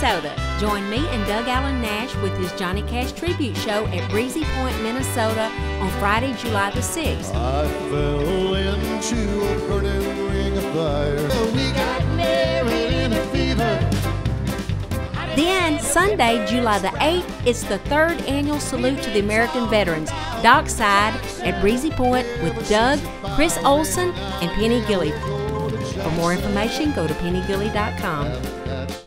Minnesota. Join me and Doug Allen Nash with his Johnny Cash tribute show at Breezy Point, Minnesota on Friday, July the 6th. I fell into a burning ring of fire. We got married in a fever. Then, Sunday, July the 8th, it's the third annual salute to the American veterans, Dockside at Breezy Point with Doug, Chris Olson, and Penny Gilley. For more information, go to pennygilley.com.